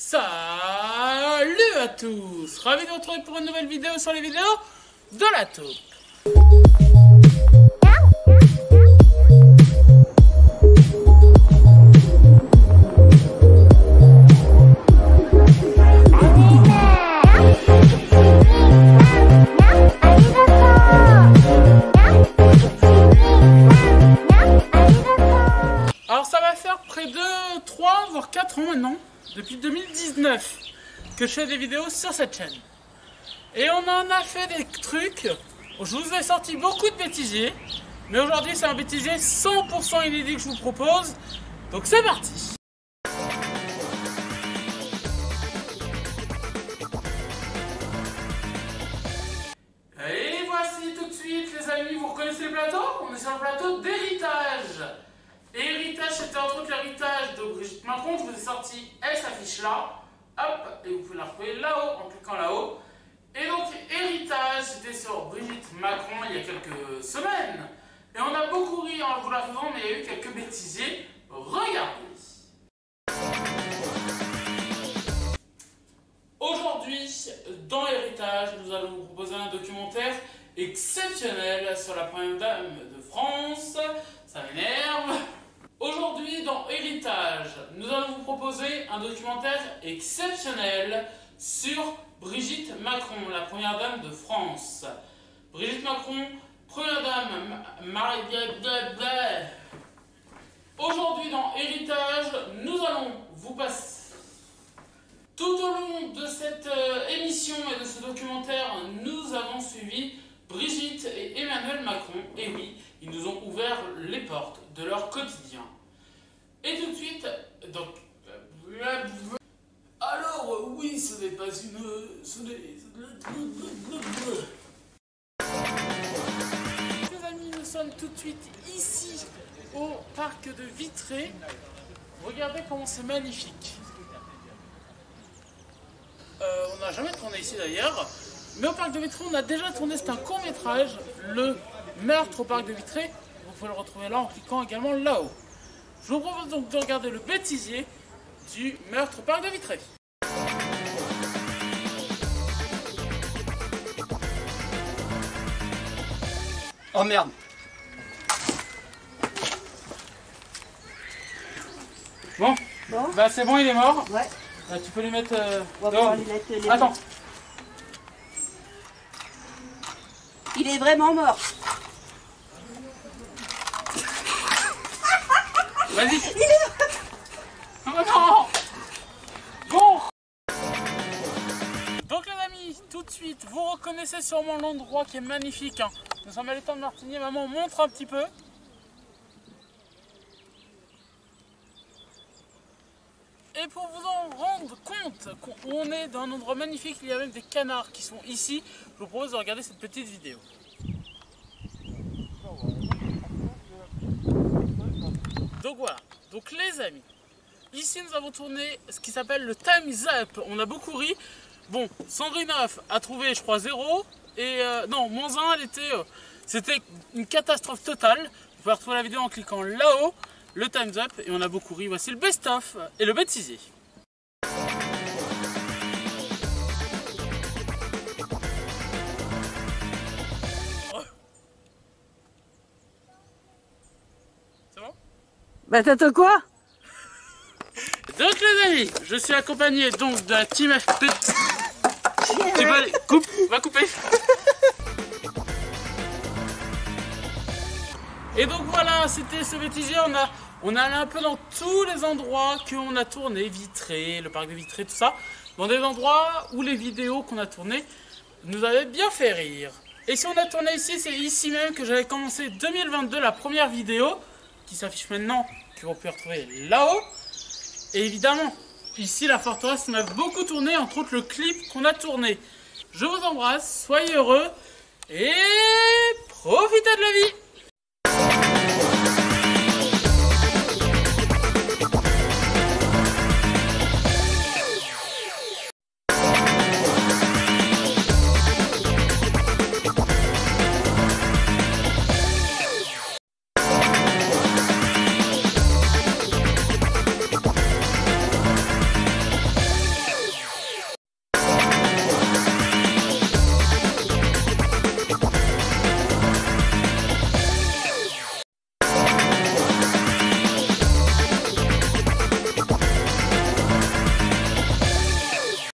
Salut à tous Ravi de vous retrouver pour une nouvelle vidéo sur les vidéos de la taupe. Depuis 2019, que je fais des vidéos sur cette chaîne. Et on en a fait des trucs, je vous ai sorti beaucoup de bêtisiers, mais aujourd'hui c'est un bêtisier 100% inédit que je vous propose, donc c'est parti. Et voici tout de suite les amis, vous reconnaissez le plateau? On est sur le plateau d'héritage Héritage, c'était entre autres l'héritage de Brigitte Macron. Je vous ai sorti, elle s'affiche là. Hop, et vous pouvez la retrouver là-haut en cliquant là-haut. Et donc, héritage, c'était sur Brigitte Macron il y a quelques semaines. Et on a beaucoup ri en vous la faisant, mais il y a eu quelques bêtisiers. Regardez. Aujourd'hui, dans Héritage, nous allons vous proposer un documentaire exceptionnel sur la première dame de France. Ça m'énerve. Aujourd'hui, dans Héritage, nous allons vous proposer un documentaire exceptionnel sur Brigitte Macron, la première dame de France. Brigitte Macron, première dame, Marie. Aujourd'hui, dans Héritage, nous allons vous passer. Tout au long de cette euh, émission et de ce documentaire, nous avons suivi Brigitte et Emmanuel Macron. Et oui, ils nous ont ouvert les portes de leur quotidien. Et tout de suite, donc. euh, Alors, oui, ce n'est pas une. Ce n'est. Les amis, nous sommes tout de suite ici au parc de Vitré. Regardez comment c'est magnifique. Euh, on n'a jamais tourné ici d'ailleurs. Mais au parc de Vitré, on a déjà tourné, c'est un court métrage, le meurtre au parc de Vitré. Vous pouvez le retrouver là en cliquant également là-haut. Je vous propose donc de regarder le bêtisier du meurtre au parc de Vitré. Oh merde Bon, Bon, bah c'est bon, il est mort. ouais, Bah, tu peux lui mettre. euh, on va dehors. pouvoir lui mettre les... Attends, Il est vraiment mort. Vas-y. Oh non Bon Donc les amis, tout de suite, vous reconnaissez sûrement l'endroit qui est magnifique. hein. Nous sommes à l'étang de Martigny, maman montre un petit peu. Et pour vous en rendre compte qu'on est dans un endroit magnifique, il y a même des canards qui sont ici, je vous propose de regarder cette petite vidéo. Donc voilà, donc les amis, ici nous avons tourné ce qui s'appelle le Time's Up. On a beaucoup ri. Bon, Sandrine a trouvé, je crois, 0. Et euh, non, moins 1, elle était. euh, C'était une catastrophe totale. Vous pouvez retrouver la vidéo en cliquant là-haut, le Time's Up. Et on a beaucoup ri. Voici le best-of et le bêtisier. Bah t'attends quoi? Donc les amis, je suis accompagné donc de la team FP. Tu vas aller, coupe, va couper. Et donc voilà, c'était ce bêtisier. On a, on a allé un peu dans tous les endroits qu'on a tourné, Vitré, le parc de Vitré, tout ça. Dans des endroits où les vidéos qu'on a tournées nous avaient bien fait rire. Et si on a tourné ici, c'est ici même que j'avais commencé 2022 la première vidéo qui s'affiche maintenant, que vous pouvez retrouver là-haut. Et évidemment, ici la forteresse, on a beaucoup tourné, entre autres le clip qu'on a tourné. Je vous embrasse, soyez heureux et profitez de la vie